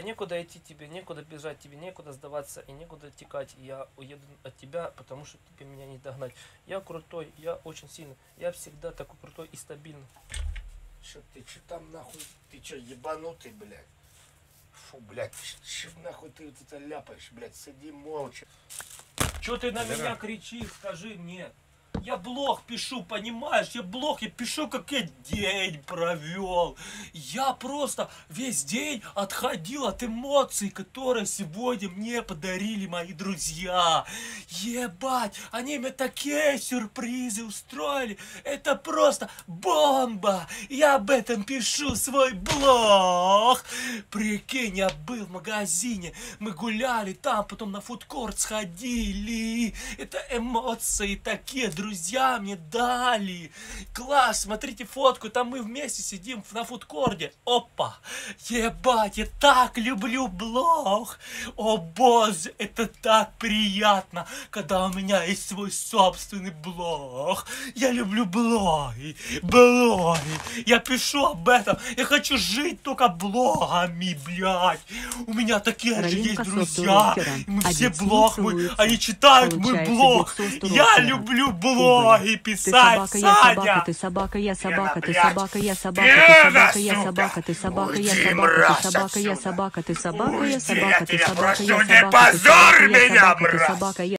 типа некуда идти тебе, некуда бежать тебе, некуда сдаваться и некуда текать. Я уеду от тебя, потому что тебе меня не догнать. Я крутой, я очень сильный, я всегда такой крутой и стабильный. Что ты, что там нахуй, ты что, ебанутый, блядь? Фу, блядь, что нахуй ты вот это ляпаешь, блядь, сиди молча. Че ты на Лера. меня кричишь, скажи мне. Я блог пишу, понимаешь? Я блог, я пишу, как я день провел. Я просто весь день отходил от эмоций, которые сегодня мне подарили мои друзья. Ебать, они мне такие сюрпризы устроили. Это просто бомба. Я об этом пишу свой блог. Прикинь, я был в магазине, мы гуляли там, потом на фудкорт сходили. Это эмоции такие, друзья мне дали. Класс, смотрите фотку, там мы вместе сидим на фудкорде. Опа, ебать, я так люблю блог. О боже, это так приятно, когда у меня есть свой собственный блог. Я люблю блоги, блоги. Я пишу об этом. Я хочу жить только блогами, блядь. У меня такие же есть друзья. Мы все блог, мы, они читают мой Получается, блог. Детство Я Рокера. люблю блоги Ты писать, собака, я собака, Саня. ты собака, я собака, ты блядь. собака, я собака, Пена, ты собака, я сука. собака, ты собака, я Уйди, собака, мразь, ты собака, я отсюда. собака, ты собака, я Уйди, собака, я ты тебя собака, прошу, я не собака, ты позорь собака, я меня, собака, ты мразь. собака, я